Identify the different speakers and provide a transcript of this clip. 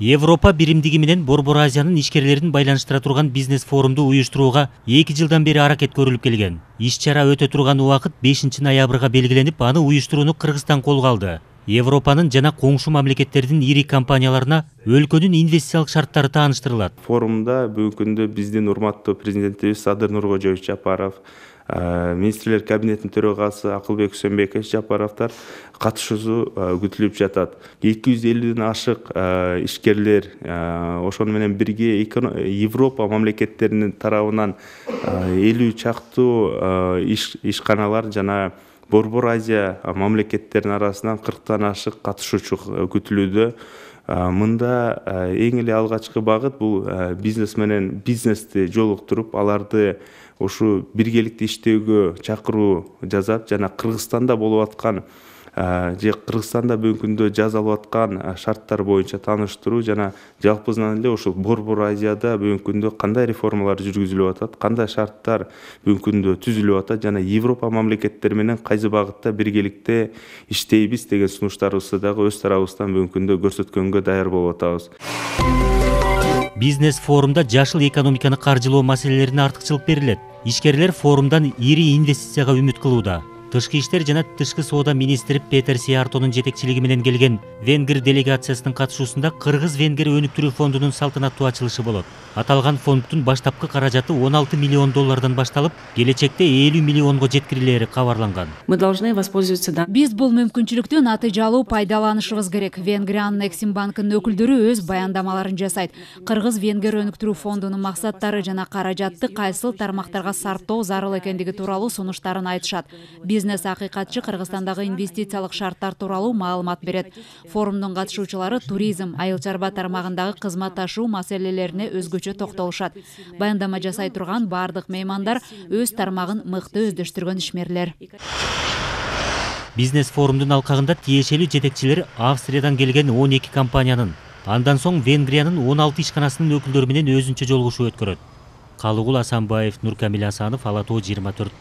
Speaker 1: европа биримдиги менен борбор азиянын ишкерлерин байланыштыра турган бизнес форумду уюштурууга эки жылдан бери аракет көрүлүп келген. Иш чара өтө турган убакыт бешинчи ноябрга белгиленип аны уюштурууну кыргызстан колго алды. Европанын жана коңшу мамлекеттердин ири компанияларына өлкөнүн инвестициялык шарттары тааныштырылат.
Speaker 2: Форумда бүгүнкү күндө биздин урматтуу президентибиз садыр нуркожоевич жапаров министрлер кабинетинин төрагасы акылбек үсөнбекович жапаровдор катышуусу күтүлүп жатат. Эки жүз элүүдөн ашык ишкерлер ошону менен бирге европа мамлекеттеринин тарабынан элүү чактуу ишканалар жана борбор азия мамлекеттеринин арасынан кырктан ашык катышуучу күтүлүүдө мында эң эле алгачкы багыт бул бизнес менен бизнести жолуктуруп аларды ушул биргеликте иштөөгө чакыруу жасап жана кыргызстанда болуп аткан же кыргызстанда бүгүнкү күндө жасалып аткан шарттар боюнча тааныштыруу жана жалпысынан эле ушул борбор азияда бүгүнкү күндө кандай реформалар жүргүзүлүп атат кандай шарттар бүгүнкү күндө түзүлүп атат жана европа мамлекеттери менен кайсы багытта биргеликте иштейбиз деген сунуштарыбызды дагы өз тарабыбыздан бүгүнкү күндө көрсөткөнгө даяр болуп атабыз.
Speaker 1: Бизнес форумда жашыл экономиканы каржылоо маселелерине артыкчылык берилет. Ишкерлер форумдан ири инвестицияга үмүт кылууда тышкы иштер жана тышкы соода министри петер сиартонун жетекчилиги менен келген венгер делегациясынын катышуусунда кыргыз венгер өнүктүрүү фондунун салтанаттуу ачылышы болот. Аталган фонддун баштапкы каражаты он алты миллион доллардан башталып келечекте элүү миллионго жеткирилери кабарланган.
Speaker 3: Мы должны воспользоваться
Speaker 4: биз бул мүмкүнчүлүктү натыйжалуу пайдаланышыбыз керек. Венгриянын эксим банкынын өкүлдөрү өз баяндамаларын жасайт. Кыргыз венгер өнүктүрүү фондунун максаттары жана каражатты кайсыл тармактарга сарптоо зарыл экендиги тууралуу сунуштарын айтышат. Биз бизнес акыйкатчы кыргызстандагы инвестициялык шарттар тууралуу маалымат берет. Форумдун катышуучулары туризм айыл чарба тармагындагы кызматташуу маселелерине өзгөчө токтолушат. Баяндама жасай турган баардык меймандар өз тармагын мыкты өздөштүргөн ишмерлер.
Speaker 1: Бизнес форумдун алкагында тиешелүү жетекчилер австриядан келген он эки компаниянын андан соң венгриянын он алты ишканасынын өкүлдөрү менен өзүнчө жолугушуу өткөрөт. Калыгул асанбаев нуркамил асанов ала тоо жыйырма төрт